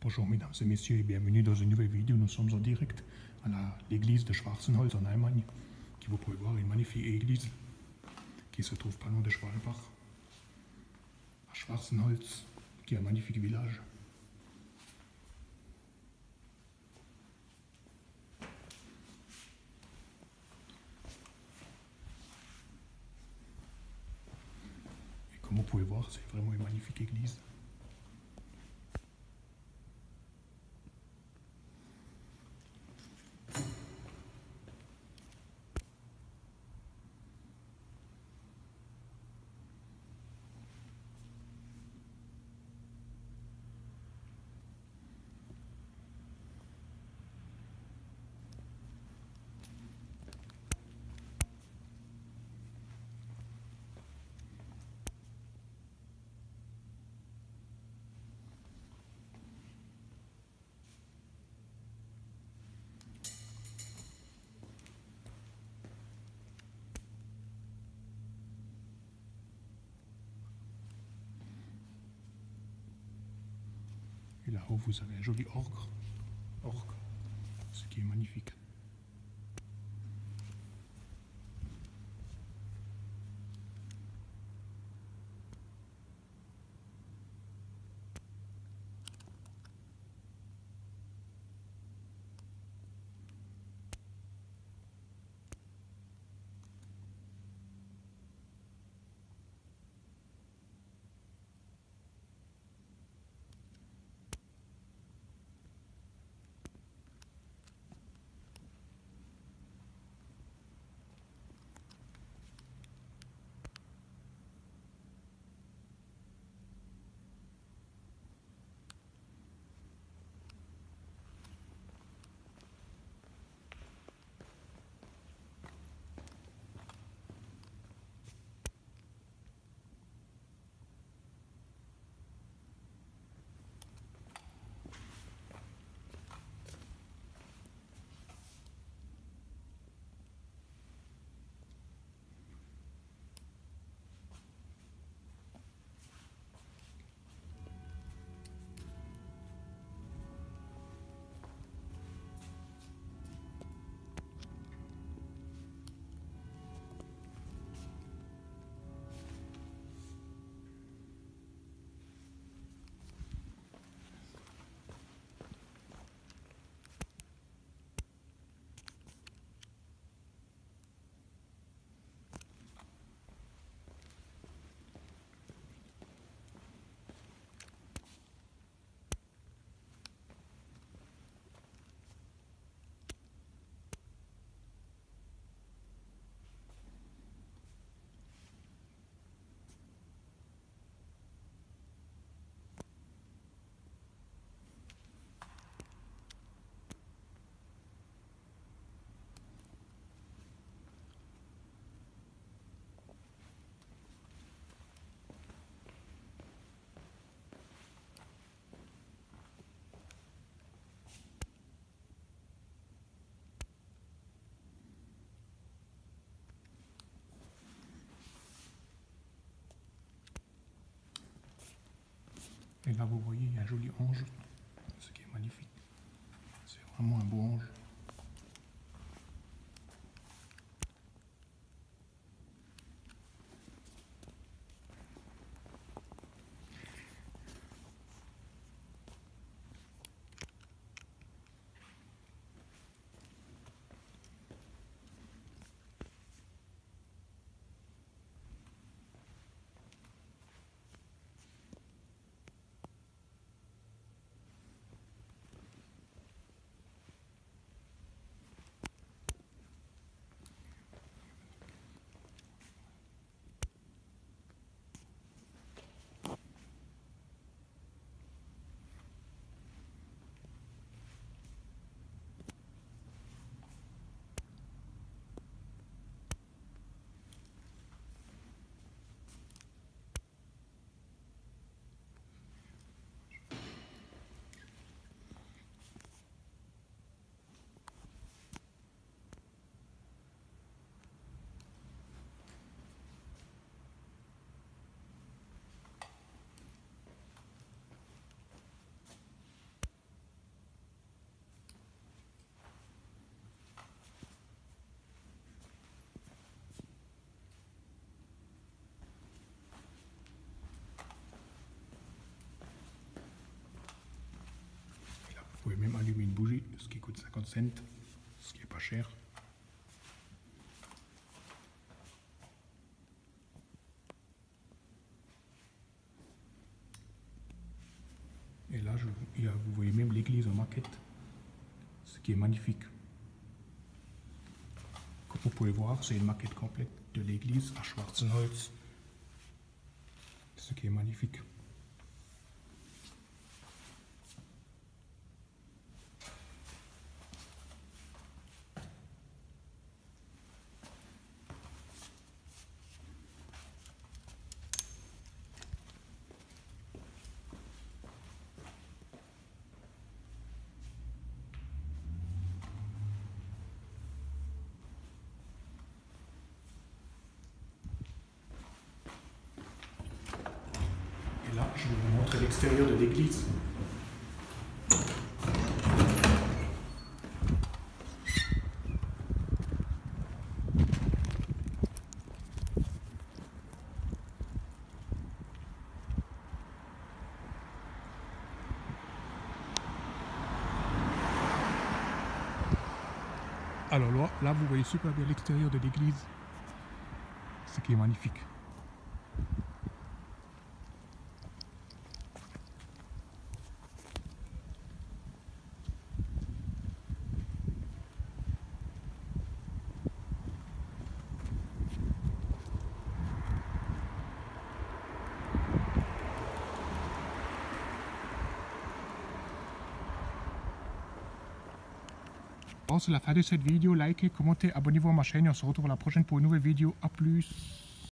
Bonjour mesdames et messieurs et bienvenue dans une nouvelle vidéo. Nous sommes en direct à l'église de Schwarzenholz en Allemagne, qui vous pouvez voir une magnifique église qui se trouve pas loin de Schwalbach, à Schwarzenholz, qui est un magnifique village. Et comme vous pouvez voir, c'est vraiment une magnifique église. Et là-haut, vous avez un joli orgue. Orgue, ce qui est magnifique. Là, vous voyez, un joli ange, ce qui est magnifique. C'est vraiment un beau ange. Ce qui coûte 50 cents, ce qui est pas cher. Et là, vous voyez même l'église en maquette, ce qui est magnifique. Comme vous pouvez voir, c'est une maquette complète de l'église à Schwarzenholz, ce qui est magnifique. je l'extérieur de l'église. Alors là, là, vous voyez super bien l'extérieur de l'église, ce qui est magnifique. C'est la fin de cette vidéo. Likez, commentez, abonnez-vous à ma chaîne et on se retrouve la prochaine pour une nouvelle vidéo. A plus